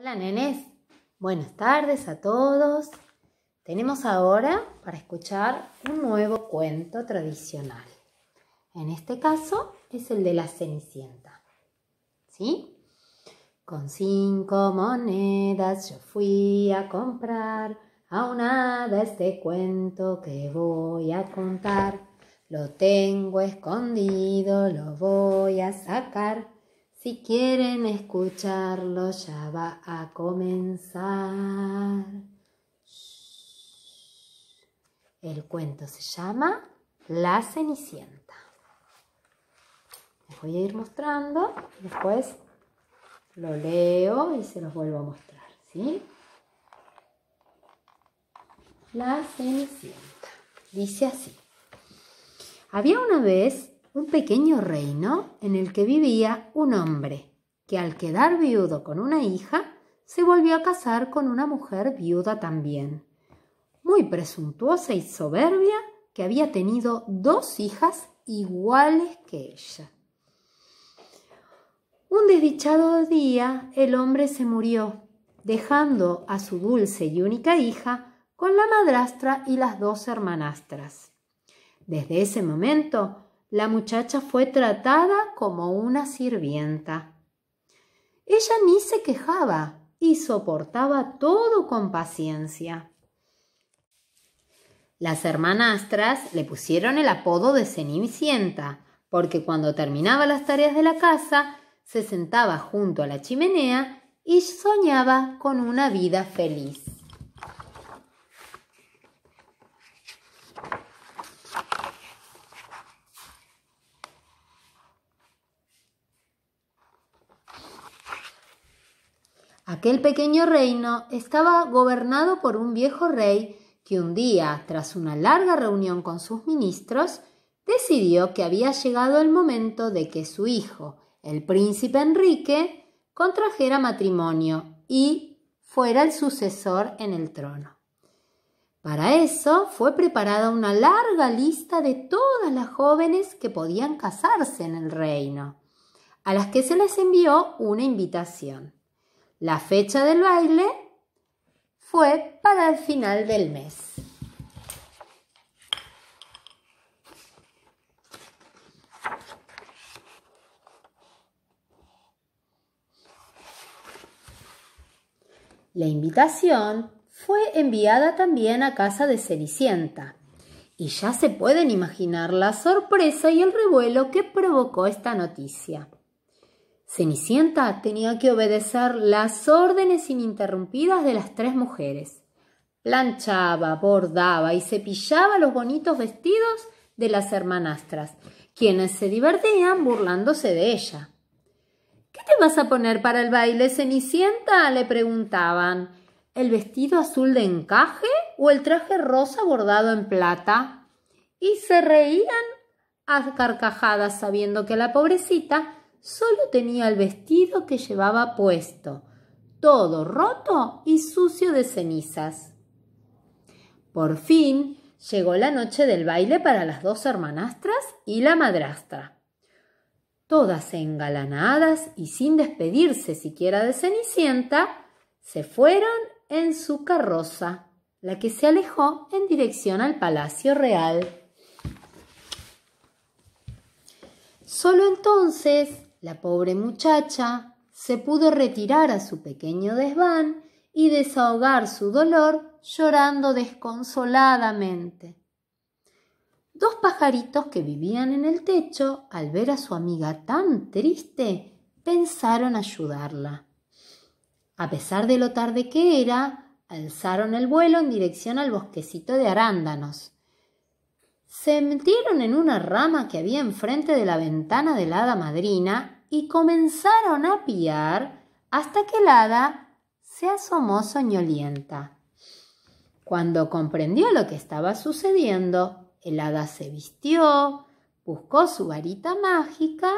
Hola nenes, buenas tardes a todos. Tenemos ahora para escuchar un nuevo cuento tradicional. En este caso es el de la Cenicienta. ¿Sí? Con cinco monedas yo fui a comprar a un hada este cuento que voy a contar. Lo tengo escondido, lo voy a sacar. Si quieren escucharlo, ya va a comenzar. El cuento se llama La Cenicienta. Les voy a ir mostrando, después lo leo y se los vuelvo a mostrar, ¿sí? La Cenicienta. Dice así. Había una vez un pequeño reino en el que vivía un hombre que al quedar viudo con una hija se volvió a casar con una mujer viuda también, muy presuntuosa y soberbia que había tenido dos hijas iguales que ella. Un desdichado día el hombre se murió, dejando a su dulce y única hija con la madrastra y las dos hermanastras. Desde ese momento la muchacha fue tratada como una sirvienta. Ella ni se quejaba y soportaba todo con paciencia. Las hermanastras le pusieron el apodo de Cenicienta, porque cuando terminaba las tareas de la casa, se sentaba junto a la chimenea y soñaba con una vida feliz. Aquel pequeño reino estaba gobernado por un viejo rey que un día, tras una larga reunión con sus ministros, decidió que había llegado el momento de que su hijo, el príncipe Enrique, contrajera matrimonio y fuera el sucesor en el trono. Para eso fue preparada una larga lista de todas las jóvenes que podían casarse en el reino, a las que se les envió una invitación. La fecha del baile fue para el final del mes. La invitación fue enviada también a casa de Cenicienta, y ya se pueden imaginar la sorpresa y el revuelo que provocó esta noticia. Cenicienta tenía que obedecer las órdenes ininterrumpidas de las tres mujeres. Planchaba, bordaba y cepillaba los bonitos vestidos de las hermanastras, quienes se divertían burlándose de ella. ¿Qué te vas a poner para el baile, Cenicienta? le preguntaban. ¿El vestido azul de encaje o el traje rosa bordado en plata? Y se reían a carcajadas sabiendo que la pobrecita solo tenía el vestido que llevaba puesto, todo roto y sucio de cenizas. Por fin llegó la noche del baile para las dos hermanastras y la madrastra. Todas engalanadas y sin despedirse siquiera de Cenicienta, se fueron en su carroza, la que se alejó en dirección al Palacio Real. Solo entonces la pobre muchacha se pudo retirar a su pequeño desván y desahogar su dolor llorando desconsoladamente. Dos pajaritos que vivían en el techo, al ver a su amiga tan triste, pensaron ayudarla. A pesar de lo tarde que era, alzaron el vuelo en dirección al bosquecito de arándanos. Se metieron en una rama que había enfrente de la ventana de la hada madrina y comenzaron a piar hasta que el hada se asomó soñolienta. Cuando comprendió lo que estaba sucediendo, el hada se vistió, buscó su varita mágica,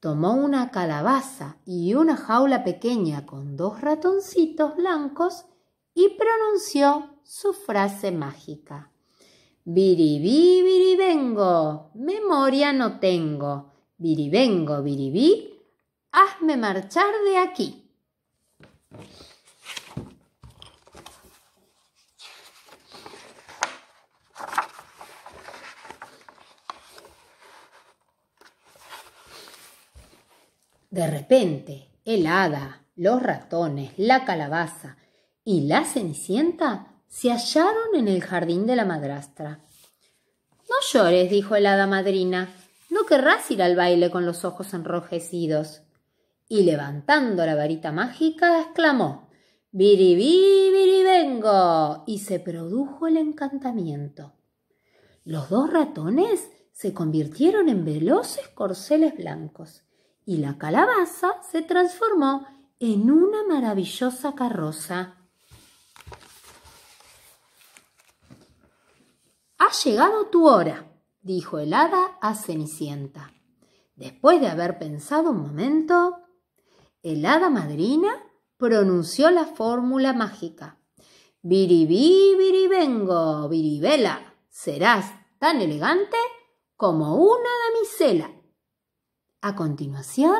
tomó una calabaza y una jaula pequeña con dos ratoncitos blancos y pronunció su frase mágica. Biribí, biribengo, memoria no tengo. Biribengo, biribí, hazme marchar de aquí. De repente, el hada, los ratones, la calabaza y la cenicienta se hallaron en el jardín de la madrastra. No llores, dijo el hada madrina, no querrás ir al baile con los ojos enrojecidos. Y levantando la varita mágica, exclamó Biribí, vengo. y se produjo el encantamiento. Los dos ratones se convirtieron en veloces corceles blancos y la calabaza se transformó en una maravillosa carroza. Ha llegado tu hora, dijo el hada a Cenicienta. Después de haber pensado un momento, el hada madrina pronunció la fórmula mágica. Biribí, biribengo, biribela, serás tan elegante como una damisela. A continuación,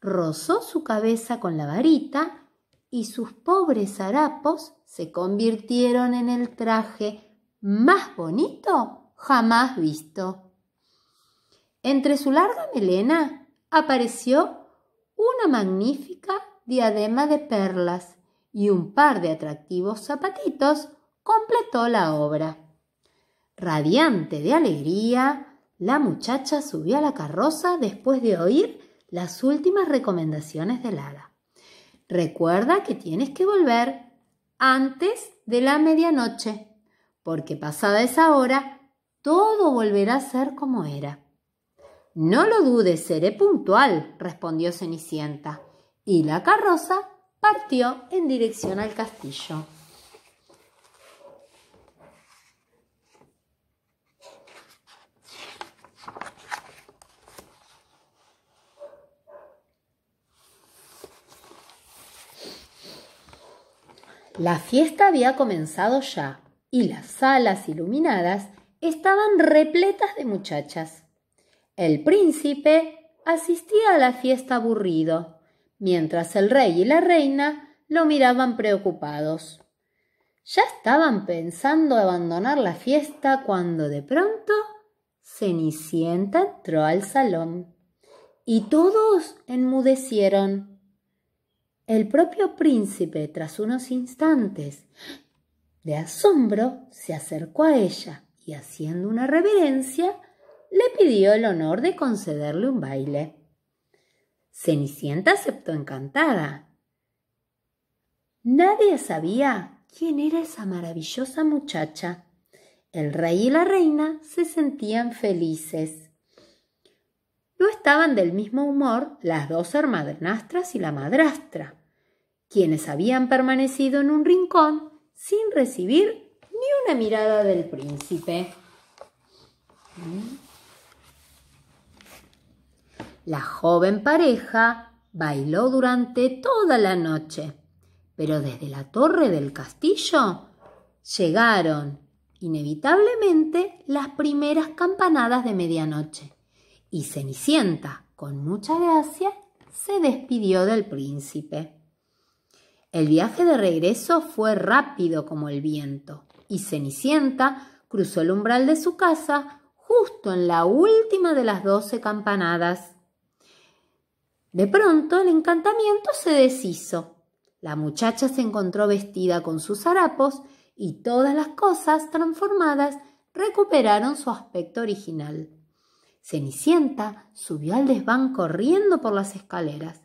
rozó su cabeza con la varita y sus pobres harapos se convirtieron en el traje más bonito jamás visto. Entre su larga melena apareció una magnífica diadema de perlas y un par de atractivos zapatitos completó la obra. Radiante de alegría, la muchacha subió a la carroza después de oír las últimas recomendaciones del hada. Recuerda que tienes que volver antes de la medianoche, porque pasada esa hora todo volverá a ser como era. No lo dudes, seré puntual, respondió Cenicienta, y la carroza partió en dirección al castillo. La fiesta había comenzado ya y las salas iluminadas estaban repletas de muchachas. El príncipe asistía a la fiesta aburrido, mientras el rey y la reina lo miraban preocupados. Ya estaban pensando abandonar la fiesta cuando de pronto Cenicienta entró al salón y todos enmudecieron. El propio príncipe, tras unos instantes de asombro, se acercó a ella y haciendo una reverencia, le pidió el honor de concederle un baile. Cenicienta aceptó encantada. Nadie sabía quién era esa maravillosa muchacha. El rey y la reina se sentían felices. No estaban del mismo humor las dos hermanastras y la madrastra, quienes habían permanecido en un rincón sin recibir ni una mirada del príncipe. La joven pareja bailó durante toda la noche, pero desde la torre del castillo llegaron inevitablemente las primeras campanadas de medianoche y Cenicienta, con mucha gracia, se despidió del príncipe. El viaje de regreso fue rápido como el viento, y Cenicienta cruzó el umbral de su casa justo en la última de las doce campanadas. De pronto el encantamiento se deshizo. La muchacha se encontró vestida con sus harapos y todas las cosas transformadas recuperaron su aspecto original. Cenicienta subió al desván corriendo por las escaleras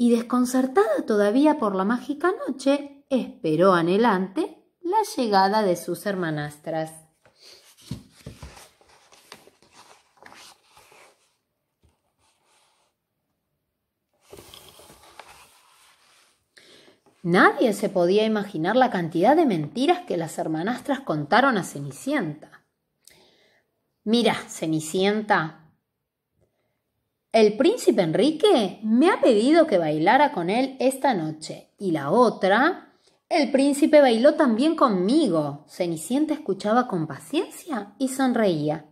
y desconcertada todavía por la mágica noche, esperó anhelante la llegada de sus hermanastras. Nadie se podía imaginar la cantidad de mentiras que las hermanastras contaron a Cenicienta. Mira, Cenicienta, el príncipe Enrique me ha pedido que bailara con él esta noche. Y la otra, el príncipe bailó también conmigo. Cenicienta escuchaba con paciencia y sonreía.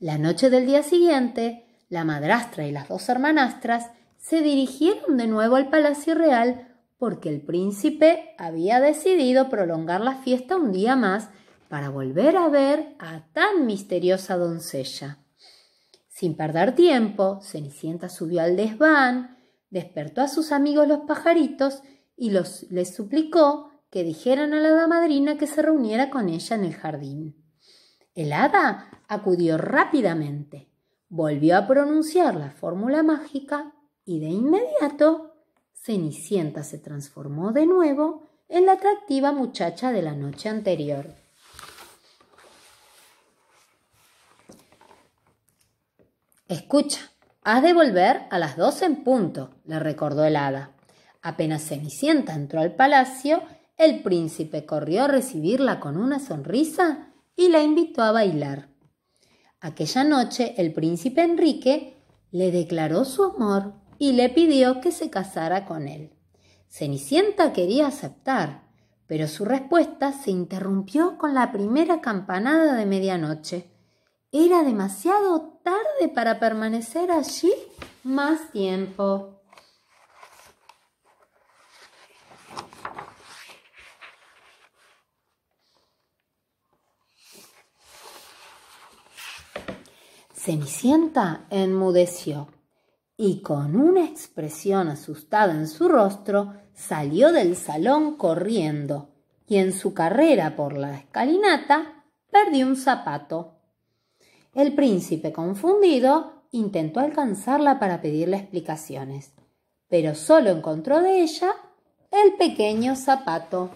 La noche del día siguiente, la madrastra y las dos hermanastras se dirigieron de nuevo al Palacio Real porque el príncipe había decidido prolongar la fiesta un día más para volver a ver a tan misteriosa doncella. Sin perder tiempo, Cenicienta subió al desván, despertó a sus amigos los pajaritos y los, les suplicó que dijeran a la hada madrina que se reuniera con ella en el jardín. El hada acudió rápidamente, volvió a pronunciar la fórmula mágica y de inmediato Cenicienta se transformó de nuevo en la atractiva muchacha de la noche anterior. Escucha, has de volver a las dos en punto, le recordó el hada. Apenas Cenicienta entró al palacio, el príncipe corrió a recibirla con una sonrisa y la invitó a bailar. Aquella noche el príncipe Enrique le declaró su amor y le pidió que se casara con él. Cenicienta quería aceptar, pero su respuesta se interrumpió con la primera campanada de medianoche. Era demasiado tarde para permanecer allí más tiempo. Cenicienta enmudeció y con una expresión asustada en su rostro salió del salón corriendo y en su carrera por la escalinata perdió un zapato. El príncipe, confundido, intentó alcanzarla para pedirle explicaciones, pero solo encontró de ella el pequeño zapato.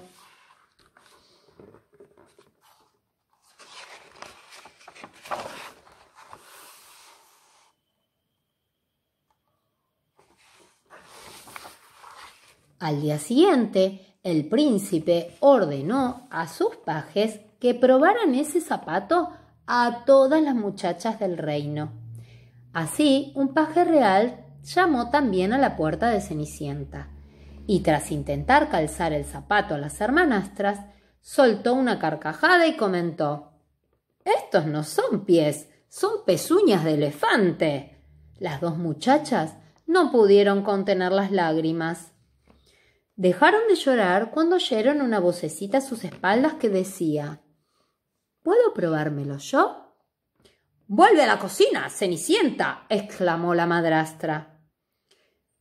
Al día siguiente, el príncipe ordenó a sus pajes que probaran ese zapato a todas las muchachas del reino. Así, un paje real llamó también a la puerta de Cenicienta, y tras intentar calzar el zapato a las hermanastras, soltó una carcajada y comentó Estos no son pies, son pezuñas de elefante. Las dos muchachas no pudieron contener las lágrimas. Dejaron de llorar cuando oyeron una vocecita a sus espaldas que decía ¿Puedo probármelo yo? Vuelve a la cocina, Cenicienta, exclamó la madrastra.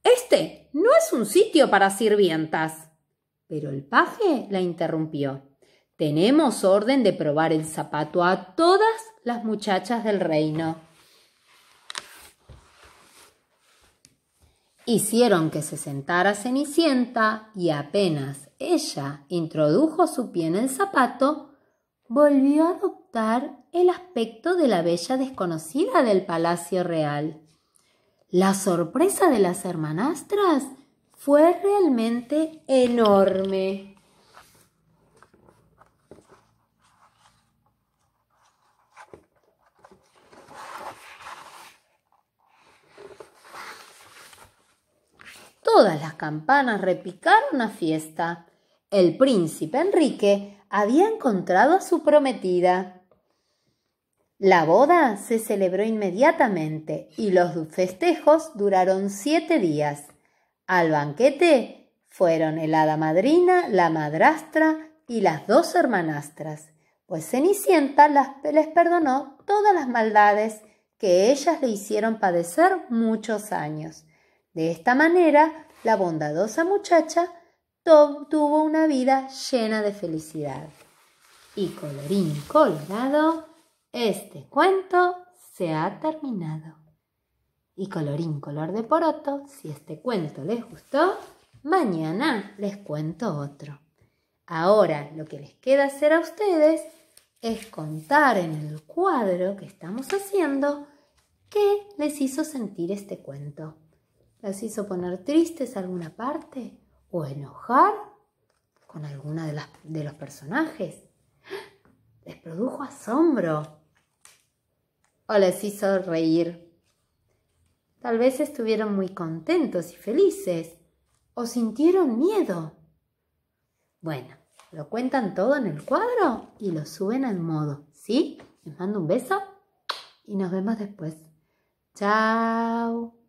Este no es un sitio para sirvientas. Pero el paje la interrumpió. Tenemos orden de probar el zapato a todas las muchachas del reino. Hicieron que se sentara Cenicienta y apenas ella introdujo su pie en el zapato, volvió a adoptar el aspecto de la bella desconocida del palacio real. La sorpresa de las hermanastras fue realmente enorme. Todas las campanas repicaron a fiesta. El príncipe Enrique había encontrado a su prometida. La boda se celebró inmediatamente y los festejos duraron siete días. Al banquete fueron el hada madrina, la madrastra y las dos hermanastras, pues Cenicienta les perdonó todas las maldades que ellas le hicieron padecer muchos años. De esta manera, la bondadosa muchacha tuvo una vida llena de felicidad. Y colorín colorado, este cuento se ha terminado. Y colorín color de poroto, si este cuento les gustó, mañana les cuento otro. Ahora lo que les queda hacer a ustedes es contar en el cuadro que estamos haciendo qué les hizo sentir este cuento. ¿Les hizo poner tristes alguna parte? O enojar con alguna de, las, de los personajes. Les produjo asombro o les hizo reír. Tal vez estuvieron muy contentos y felices o sintieron miedo. Bueno, lo cuentan todo en el cuadro y lo suben al modo, ¿sí? Les mando un beso y nos vemos después. Chao.